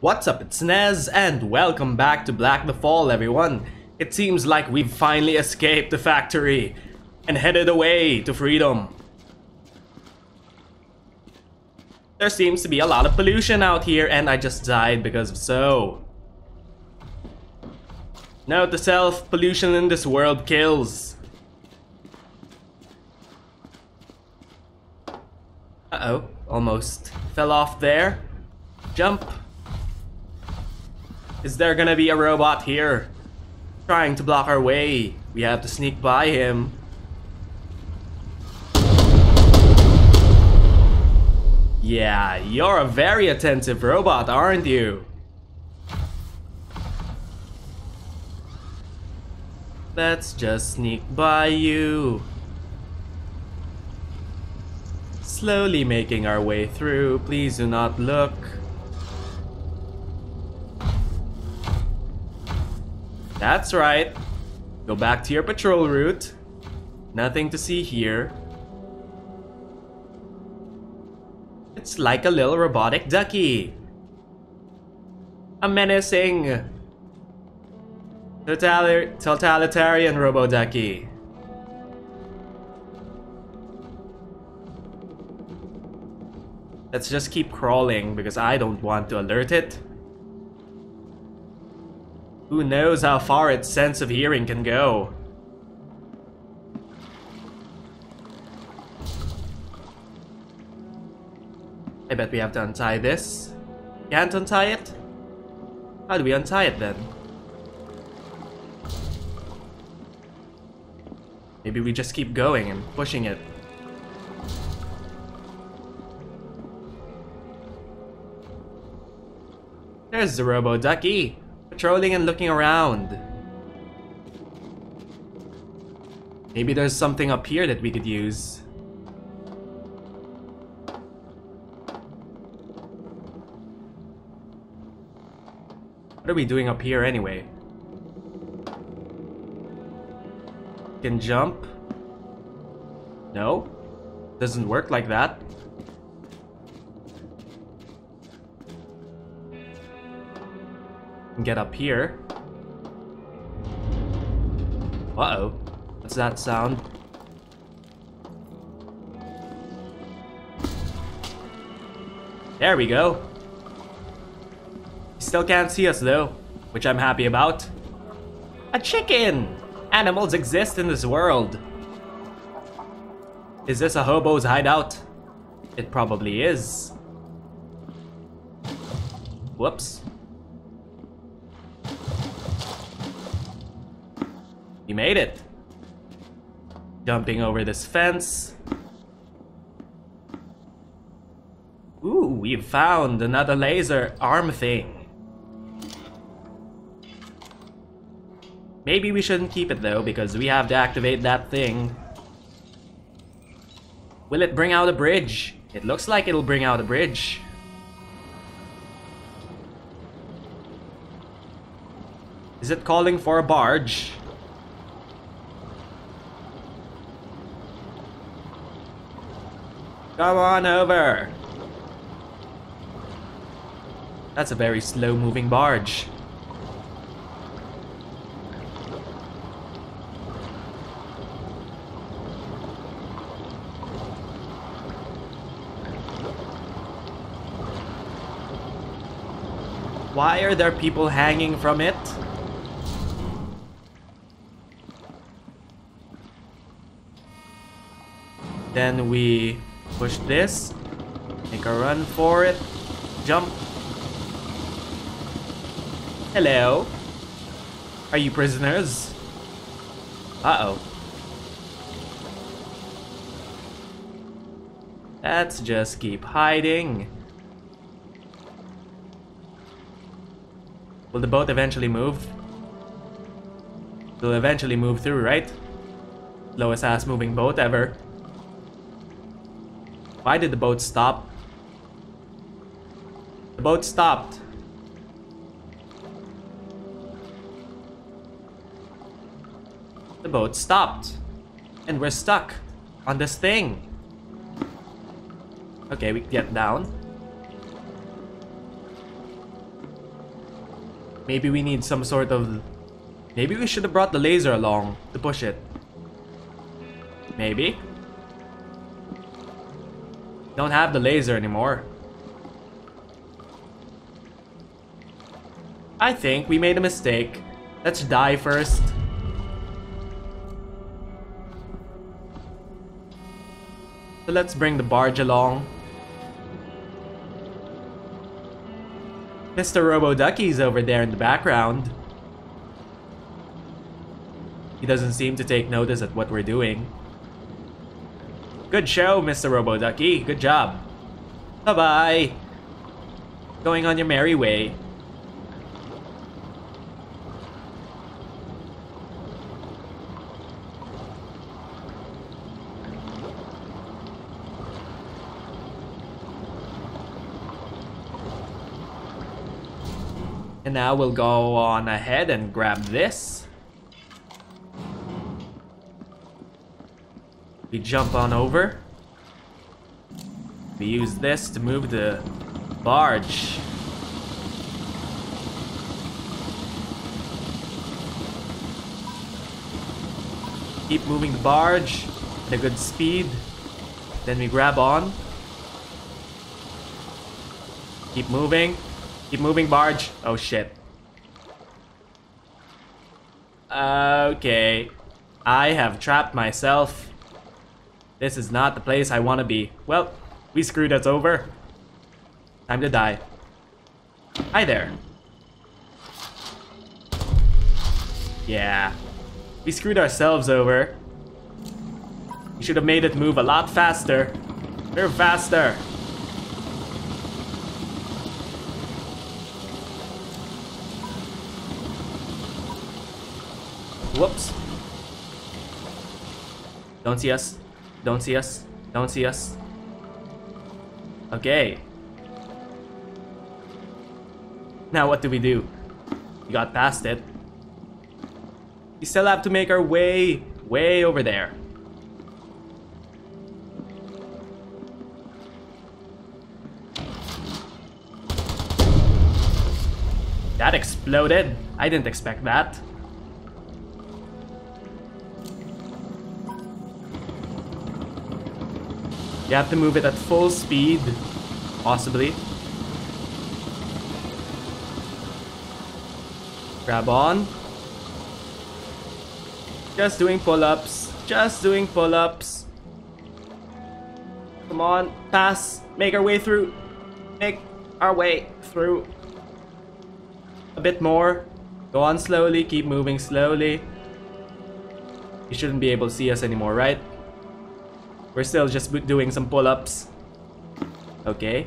What's up, it's Nez, and welcome back to Black the Fall, everyone. It seems like we've finally escaped the factory and headed away to freedom. There seems to be a lot of pollution out here, and I just died because of so. Note to self, pollution in this world kills. Uh-oh, almost fell off there. Jump. Is there gonna be a robot here? Trying to block our way. We have to sneak by him. Yeah, you're a very attentive robot, aren't you? Let's just sneak by you. Slowly making our way through, please do not look. That's right. Go back to your patrol route. Nothing to see here. It's like a little robotic ducky. A menacing totali totalitarian robo ducky. Let's just keep crawling because I don't want to alert it. Who knows how far its sense of hearing can go? I bet we have to untie this. Can't untie it? How do we untie it then? Maybe we just keep going and pushing it. There's the Robo Ducky, patrolling and looking around. Maybe there's something up here that we could use. What are we doing up here anyway? Can jump? No? Doesn't work like that. Get up here. Uh-oh. What's that sound? There we go. He still can't see us though, which I'm happy about. A chicken! Animals exist in this world. Is this a hobo's hideout? It probably is. Whoops. We made it. Jumping over this fence. Ooh, we've found another laser arm thing. Maybe we shouldn't keep it though, because we have to activate that thing. Will it bring out a bridge? It looks like it'll bring out a bridge. Is it calling for a barge? Come on over. That's a very slow moving barge. Why are there people hanging from it? Then we push this, make a run for it, jump. Hello. Are you prisoners? Uh-oh. Let's just keep hiding. Will the boat eventually move? It'll eventually move through, right? Lowest ass moving boat ever. Why did the boat stop? The boat stopped. The boat stopped. And we're stuck on this thing. Okay, we get down. Maybe we need some sort of... Maybe we should have brought the laser along to push it. Maybe. Don't have the laser anymore. I think we made a mistake. Let's die first. So let's bring the barge along. Mr. Robo Ducky's over there in the background. He doesn't seem to take notice at what we're doing. Good show, Mr. Robo Ducky. Good job. Bye-bye. Going on your merry way. And now we'll go on ahead and grab this. We jump on over. We use this to move the barge. Keep moving the barge at a good speed. Then we grab on. Keep moving. Keep moving, barge. Oh, shit. Okay. I have trapped myself. This is not the place I want to be. Well, we screwed us over. Time to die. Hi there. Yeah. We screwed ourselves over. We should have made it move a lot faster. We're faster. Whoops. Don't see us. Don't see us. Don't see us. Okay. Now what do we do? We got past it. We still have to make our way, way over there. That exploded. I didn't expect that. You have to move it at full speed, possibly. Grab on. Just doing pull-ups. Just doing pull-ups. Come on, pass. Make our way through. Make our way through. A bit more. Go on slowly, keep moving slowly. You shouldn't be able to see us anymore, right? We're still just doing some pull-ups. Okay.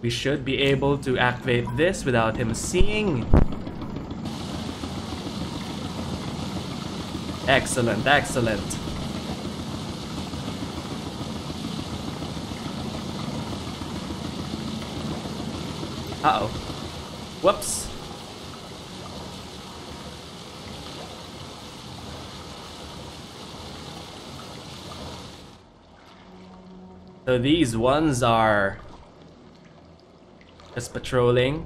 We should be able to activate this without him seeing. Excellent, excellent. Uh-oh. Whoops. So these ones are just patrolling.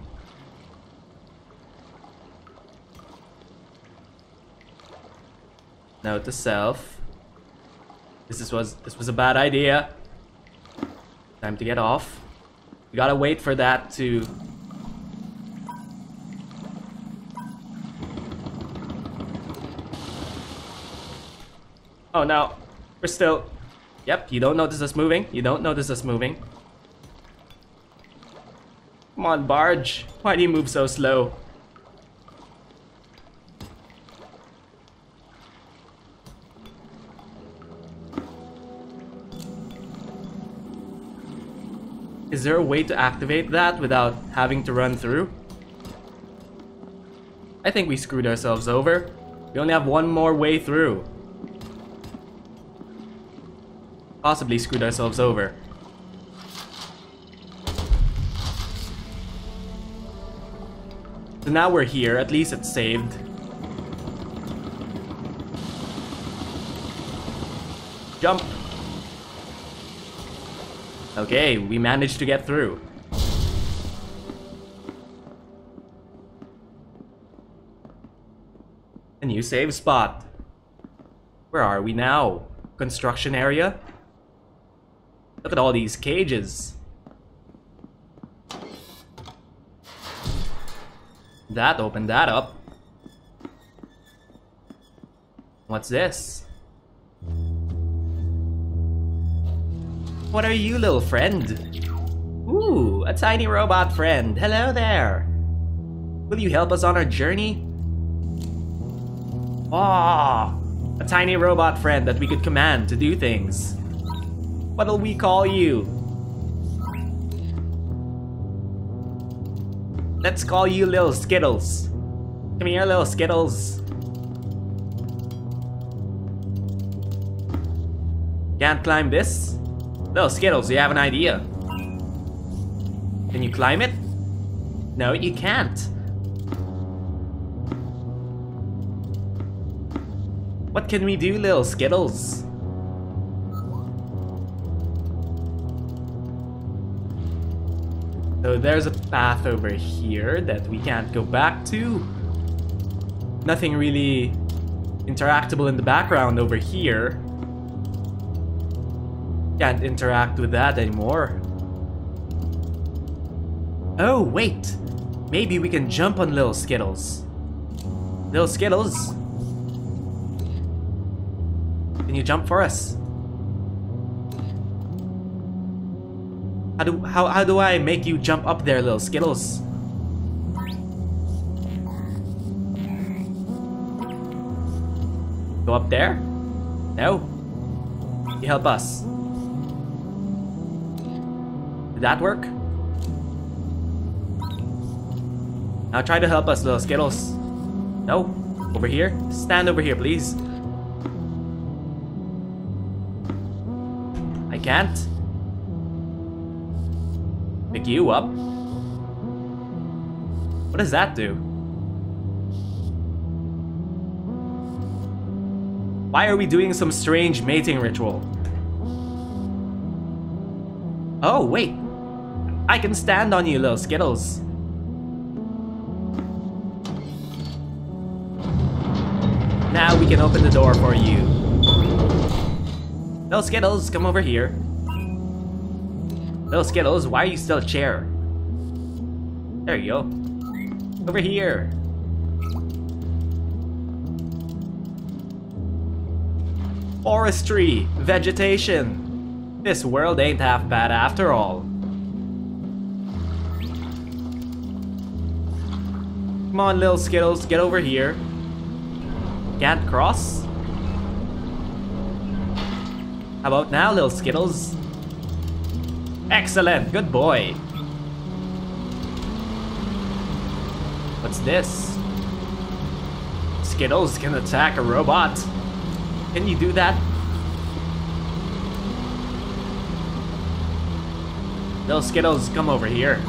Note to self. This is, was this was a bad idea. Time to get off. We gotta wait for that to Oh no, we're still Yep, you don't notice us moving. You don't notice us moving. Come on, barge. Why do you move so slow? Is there a way to activate that without having to run through? I think we screwed ourselves over. We only have one more way through. possibly screwed ourselves over. So now we're here, at least it's saved. Jump! Okay, we managed to get through. A new save spot. Where are we now? Construction area? Look at all these cages. That opened that up. What's this? What are you, little friend? Ooh, a tiny robot friend. Hello there. Will you help us on our journey? Ah, a tiny robot friend that we could command to do things. What'll we call you? Let's call you Little Skittles. Come here, Little Skittles. Can't climb this? Little Skittles, you have an idea? Can you climb it? No, you can't. What can we do, little Skittles? So there's a path over here that we can't go back to. Nothing really interactable in the background over here. Can't interact with that anymore. Oh, wait! Maybe we can jump on Little Skittles. Little Skittles? Can you jump for us? How do how how do I make you jump up there, little Skittles? Go up there? No. You help us. Did that work? Now try to help us, little Skittles. No. Over here? Stand over here, please. I can't pick you up. What does that do? Why are we doing some strange mating ritual? Oh, wait. I can stand on you, little Skittles. Now we can open the door for you. Little Skittles, come over here. Little Skittles, why are you still a chair? There you go. Over here. Forestry, vegetation. This world ain't half bad after all. Come on, little Skittles, get over here. Can't cross? How about now, little Skittles? Excellent, good boy. What's this? Skittles can attack a robot. Can you do that? No, Skittles, come over here.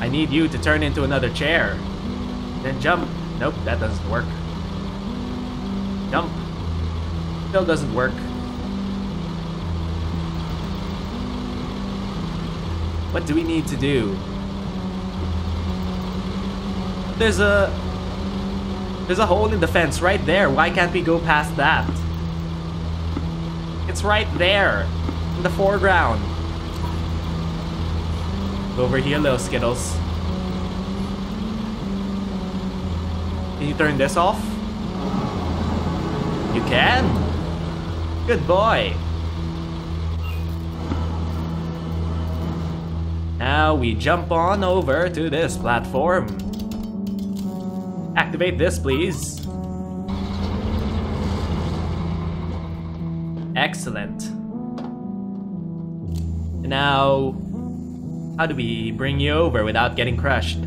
I need you to turn into another chair. Then jump. Nope, that doesn't work. Jump. Still doesn't work. What do we need to do? There's a... There's a hole in the fence right there. Why can't we go past that? It's right there. In the foreground. Go over here, little Skittles. Can you turn this off? You can? Good boy. Now we jump on over to this platform. Activate this, please. Excellent. Now, how do we bring you over without getting crushed?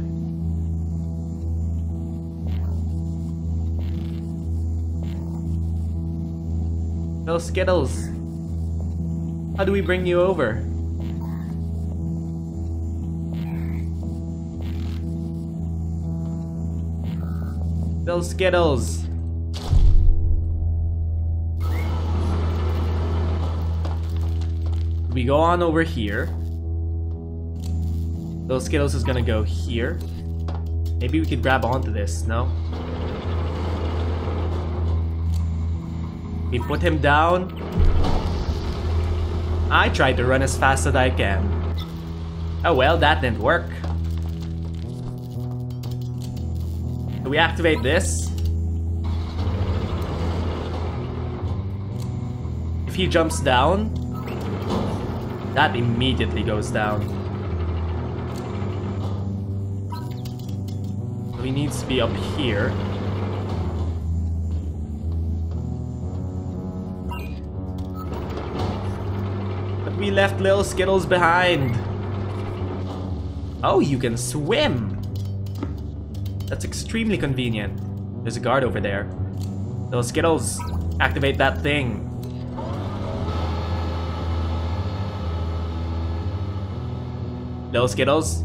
Those Skittles. How do we bring you over? Those Skittles. We go on over here. Those Skittles is gonna go here. Maybe we could grab onto this, no? We put him down. I tried to run as fast as I can. Oh well, that didn't work. Do we activate this? If he jumps down, that immediately goes down. So he needs to be up here. But we left little Skittles behind. Oh, you can swim! That's extremely convenient. There's a guard over there. Those Skittles, activate that thing. Little Skittles,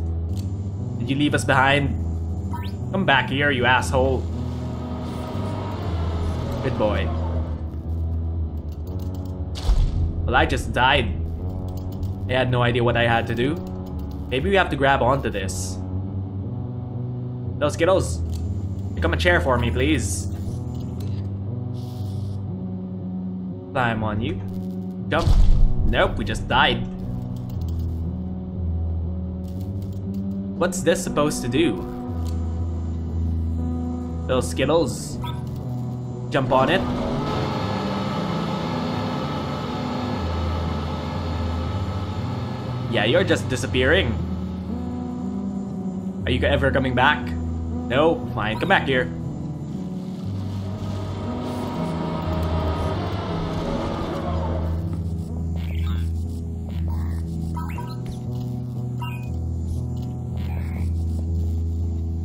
did you leave us behind? Come back here, you asshole. Good boy. Well, I just died. I had no idea what I had to do. Maybe we have to grab onto this. Those Skittles, become a chair for me, please. Climb on you. Jump. Nope, we just died. What's this supposed to do? Those Skittles. Jump on it. Yeah, you're just disappearing. Are you ever coming back? No? Fine, come back here.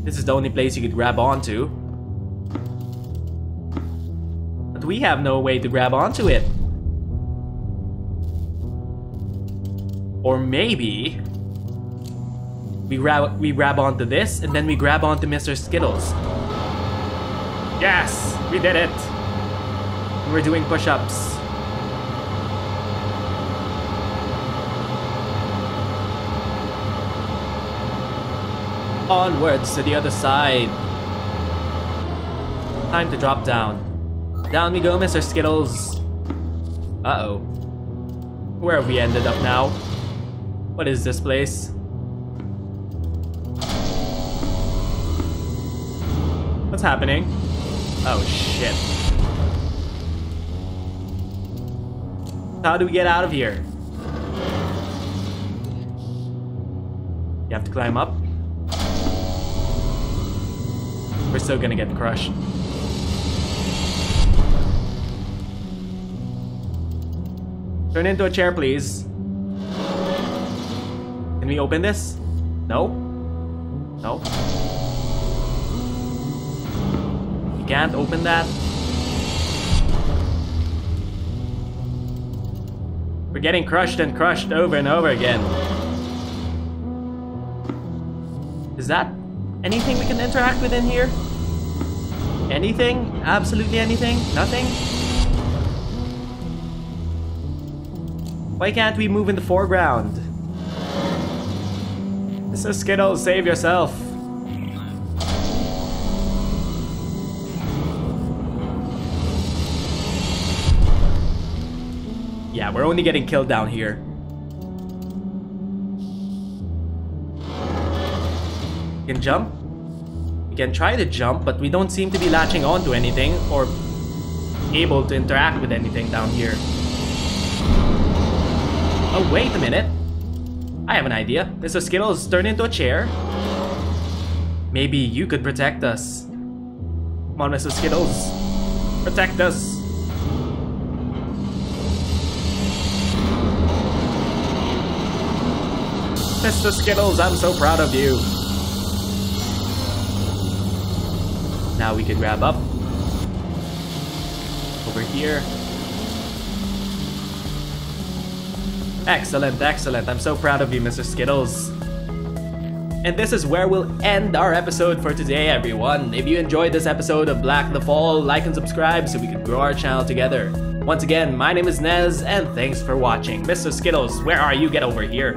This is the only place you could grab onto. But we have no way to grab onto it. Or maybe we grab we grab onto this and then we grab onto Mr. Skittles. Yes, we did it. We're doing push-ups. Onwards to the other side. Time to drop down. Down we go, Mr. Skittles. Uh-oh. Where have we ended up now? What is this place? What's happening? Oh shit. How do we get out of here? You have to climb up? We're still gonna get crushed. Turn into a chair, please. Can we open this? No? No? Can't open that? We're getting crushed and crushed over and over again. Is that anything we can interact with in here? Anything? Absolutely anything? Nothing? Why can't we move in the foreground? Mr. Skittle, save yourself. We're only getting killed down here. You can jump? We can try to jump, but we don't seem to be latching onto anything or able to interact with anything down here. Oh, wait a minute. I have an idea. Mr. Skittles turned into a chair. Maybe you could protect us. Come on, Mr. Skittles. Protect us. Mr. Skittles, I'm so proud of you. Now we can grab up. Over here. Excellent, excellent. I'm so proud of you, Mr. Skittles. And this is where we'll end our episode for today, everyone. If you enjoyed this episode of Black the Fall, like and subscribe so we can grow our channel together. Once again, my name is Nez, and thanks for watching. Mr. Skittles, where are you? Get over here.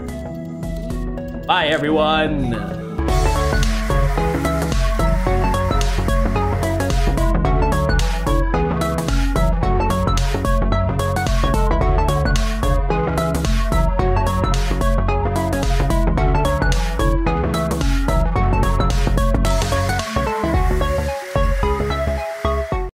Bye, everyone.